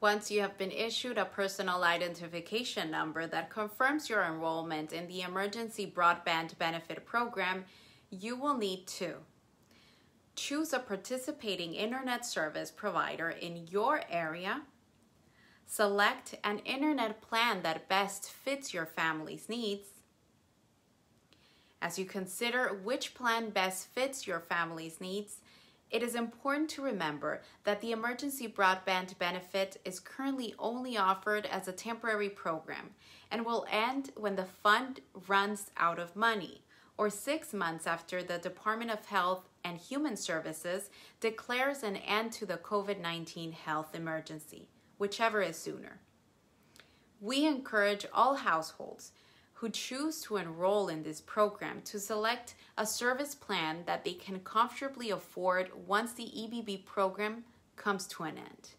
Once you have been issued a personal identification number that confirms your enrollment in the Emergency Broadband Benefit Program, you will need to choose a participating internet service provider in your area, select an internet plan that best fits your family's needs. As you consider which plan best fits your family's needs, it is important to remember that the emergency broadband benefit is currently only offered as a temporary program and will end when the fund runs out of money or six months after the Department of Health and Human Services declares an end to the COVID 19 health emergency, whichever is sooner. We encourage all households who choose to enroll in this program to select a service plan that they can comfortably afford once the EBB program comes to an end.